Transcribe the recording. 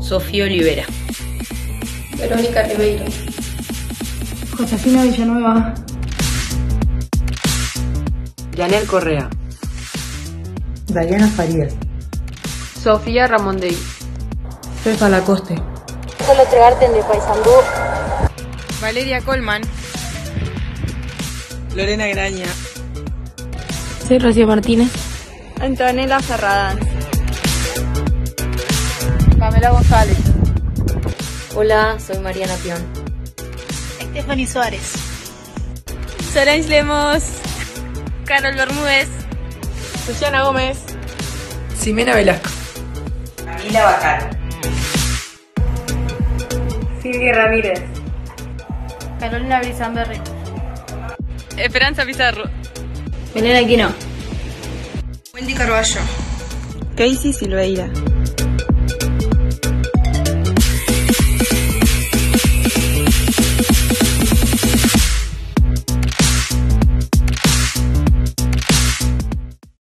Sofía Olivera. Verónica Ribeiro. Josefina Villanueva. Yanel Correa. Dayana Farías. Sofía Ramondey. Fefa Lacoste. Solo Tregarten de Paysandú. Valeria Colman. Lorena Graña. Soy Rocío Martínez. Antonella Ferradas. Pamela González. Hola, soy Mariana Pion. Stephanie Suárez. Solange Lemos. Carol Bermúdez. Luciana Gómez. Ximena Velasco. Camila Bacaro. Silvia Ramírez. Carolina Brisamberri. Esperanza Pizarro. Belén Aquino. Wendy Carballo. Casey Silveira.